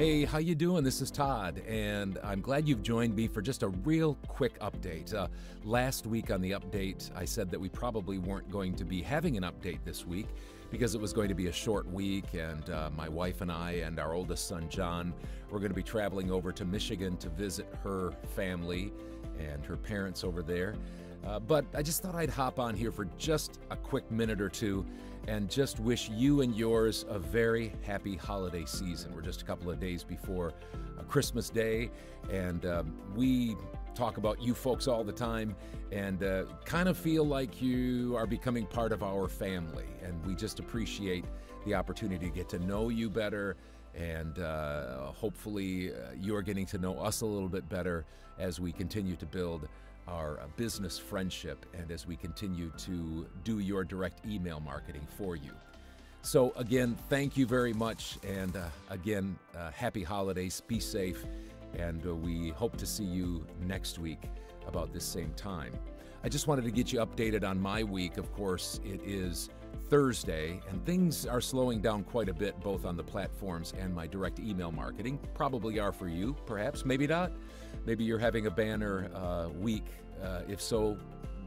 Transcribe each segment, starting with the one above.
Hey, how you doing? This is Todd, and I'm glad you've joined me for just a real quick update. Uh, last week on the update, I said that we probably weren't going to be having an update this week because it was going to be a short week, and uh, my wife and I and our oldest son John were going to be traveling over to Michigan to visit her family and her parents over there. Uh, but I just thought I'd hop on here for just a quick minute or two and just wish you and yours a very happy holiday season. We're just a couple of days before uh, Christmas Day, and um, we talk about you folks all the time and uh, kind of feel like you are becoming part of our family. And we just appreciate the opportunity to get to know you better. And uh, hopefully, uh, you're getting to know us a little bit better as we continue to build our uh, business friendship and as we continue to do your direct email marketing for you. So, again, thank you very much. And uh, again, uh, happy holidays. Be safe. And uh, we hope to see you next week about this same time. I just wanted to get you updated on my week. Of course, it is Thursday, and things are slowing down quite a bit, both on the platforms and my direct email marketing. Probably are for you, perhaps, maybe not. Maybe you're having a banner uh, week. Uh, if so,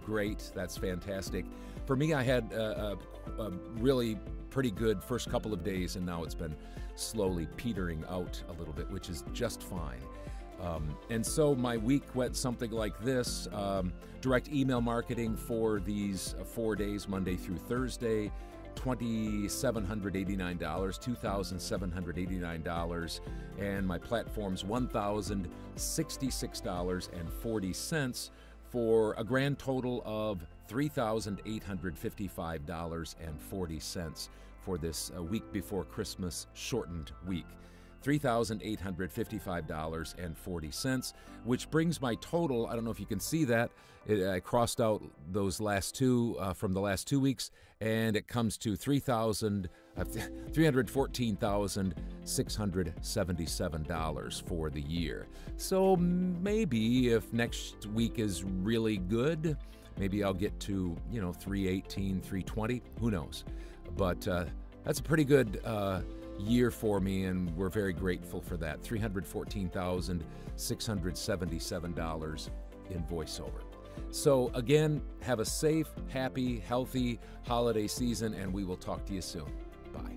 great. That's fantastic. For me, I had a, a, a, really pretty good first couple of days, and now it's been slowly petering out a little bit, which is just fine. Um, and so my week went something like this um, direct email marketing for these four days, Monday through Thursday. $2,789, $2,789, and my platform's $1,066.40 for a grand total of $3,855.40 for this uh, week before Christmas shortened week. $3,855.40, which brings my total. I don't know if you can see that. It, I crossed out those last two uh, from the last two weeks, and it comes to 3,000. Uh, $314,677 for the year. So maybe if next week is really good, maybe I'll get to, you know, 318, 320. Who knows? But uh, that's a pretty good uh, year for me, and we're very grateful for that. $314,677 in voiceover. So, again, have a safe, happy, healthy holiday season, and we will talk to you soon. Bye.